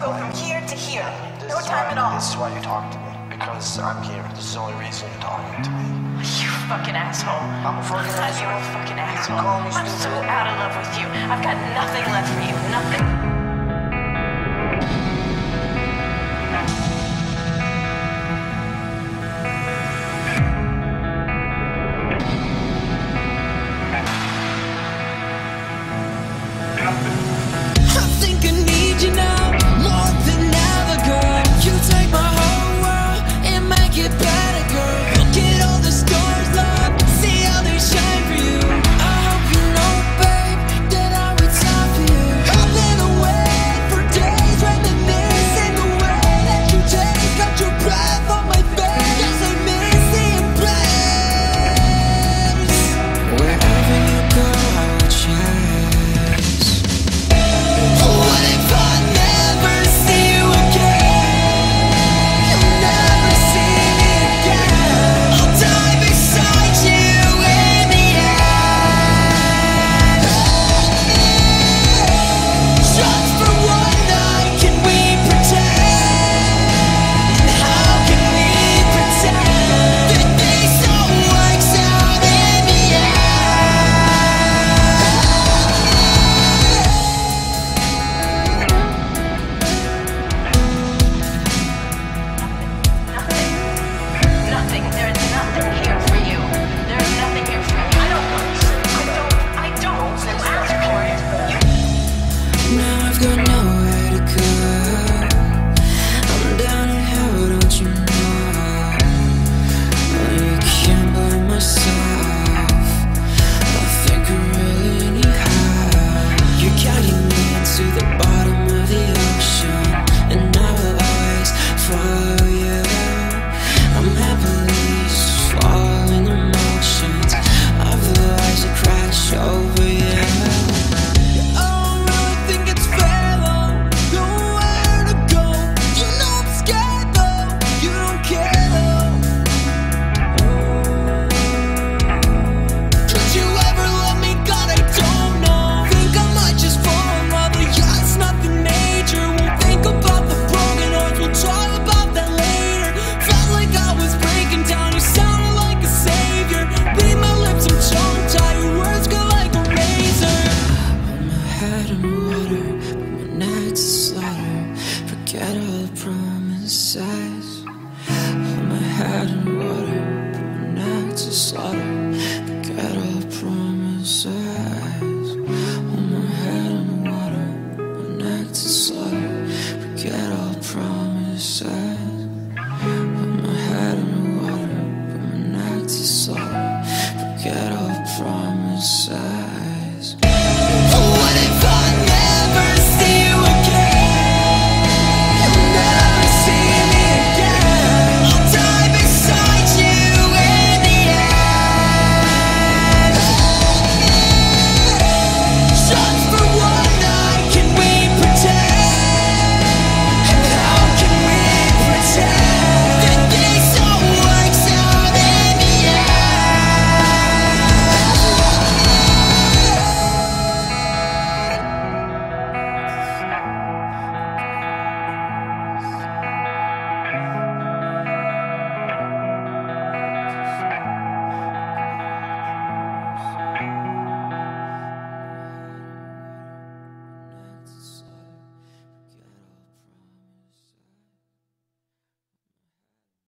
go from here to here. No time at all. This is why you talk to me. Because I'm here. This is the only reason you're talking to me. You fucking asshole. I'm a fucking asshole. You're a fucking asshole. I'm so out of love with you. I've got nothing left for you. Nothing.